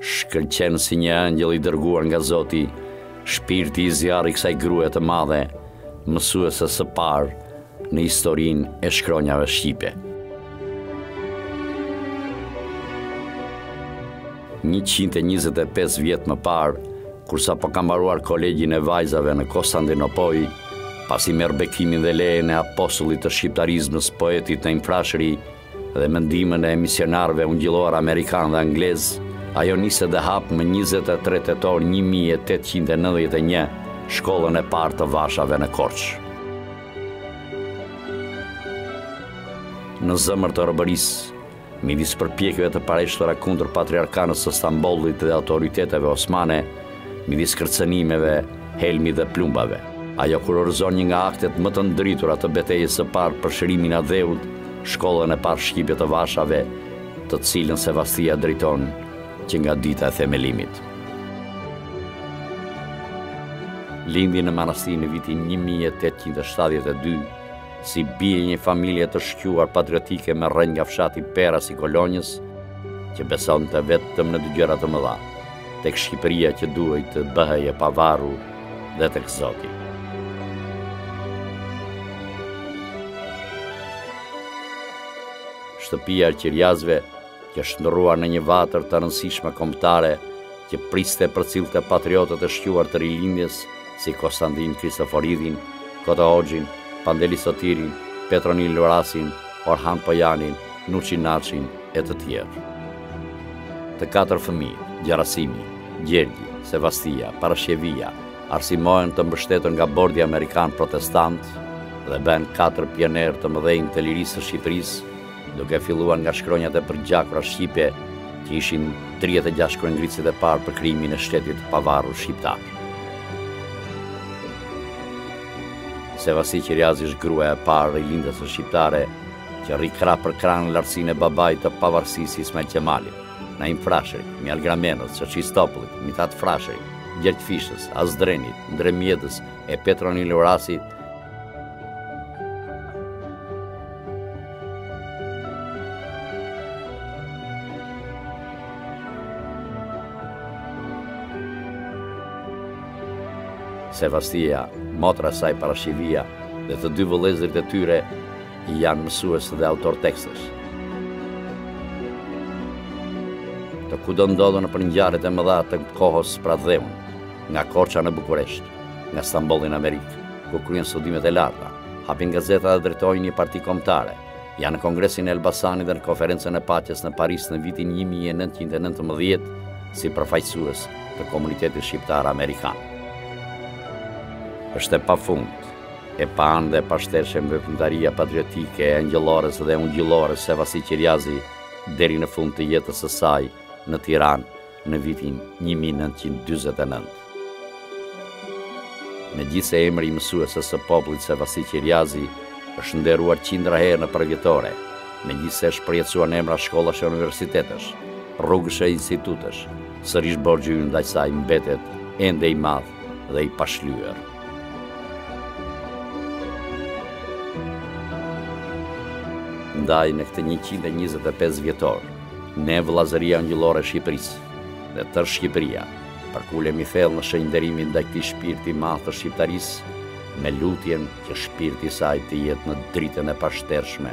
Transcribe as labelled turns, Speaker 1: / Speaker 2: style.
Speaker 1: Shkëlqen si një engjëll i dërguar nga Zoti, shpirti i zjarrtë i kësaj grue të madhe, mësueses së parë në historinë e shkronjave shqipe. 125 vjet më parë, kur sapo ka mbaruar kolegjin e vajzave në Kostandinopoj, pasi merr bekimin dhe lejen e apostullit të shqiptarizmës poetit Naim Frashëri, Dhe me ndihmën e misionarëve ungjillorë amerikanë dhe anglezë, ajo niset dhe hap më 23 tetor 1891 shkollën e parë të vashave në Korçë. Në zëmër të robërisë, midis përpjekjeve të pareshtura kundër patriarkanës së Stambollit dhe autoriteteve osmane, midis kërcënimeve, helmit dhe plumbave. Ajo kurorëzon një nga aktet më të ndritura të Betejës së Parë për çlirimin e atdheut, shkollën e parë shqipe të vashave, të cilën Sevastia e drejton që nga dita e themelimit. Lindi në Manastir në vitin 1872, si bijë e një familje të shquar patriotike me rrënjë nga fshati Peras i Kolonjës, që besonte vetëm në dy gjëra të mëdha, tek Shqipëria që duhej të bëhej e pavarur dhe tek Zoti. Shtëpia e Qirjazëve qe shndërruar në një vatër të rëndësishme kombëtare, që priste përcillte patriotët e shquar të Rilindjes, si Kostandin Kristoforidhin, Koto Hoxhin, Pandeli Sotirin, Petro Nini Luarasin, Orhan Pojanin, Nuçi Naçin, e të tjerë. Të katër fëmijët, Gjerasimi, Gjergji, Sevastia, Parashqevia, arsimohen të mbështetur nga bordi amerikan protestant dhe bëhen katër pionierë të mëdhenj të lirisë së Shqipërisë, duke filluar nga shkronjat e përgjakura shqipe, që ishin 36 kërëngritësit e parë për krijimin e shtetit të pavarur shqiptar. Sevasti Qirjazi është gruaja e parë rilindëse shqiptare, që rri krah për krah në lartësinë e babait të pavarësisë Ismail Qemalit, Naim Frashërit, Mihal Gramenos, Çerçiz Topullit, Mithat Frashërit, Gjergj Fishtës, Asdrenit, Ndre Mjedës e Petro Nini Luarasit, Sevastia, motra e saj Parashqevia dhe të dy vëllezërit e tyre Janë mësues dhe autorë tekstesh. Të kudondodhura nëpër ngjarjet e mëdha të kohës për atdheun, nga Korça në Bukuresht, nga Stambolli në Amerikë, ku kryen studimet e larta, hapin gazeta dhe drejtojnë një parti kombëtare, janë në Kongresin e Elbasanit dhe në Konferencën e Paqes në Paris në vitin 1919 si përfaqësues të komunitetit shqiptar-amerikan. Është e pafund, E paanë dhe e pashtershme veprimtaria patriotike e engjëllores dhe e ungjillores Sevasti Qirjazi deri në fund të jetës së saj në Tiranë në vitin 1949. Megjithëse emri i mësueses së popullit Sevasti Qirjazi është nderuar qindra herë nëpër përvjetorë, megjithëse është përjetësuar në emra shkollash e universitetesh, rrugësh e institutesh, sërish borxhi ynë ndaj saj mbetet ende i madh dhe i pashlyer. Ndaj në këtë 125-vjetor, ne Vëllazëria Ungjillore e Shqipërisë dhe tërë Shqipëria, përkulemi thellë në shenjë nderimi ndaj këtij shpirti të madh të shqiptarisë, me lutjen që shpirti i saj të jetë në dritën e pashtershme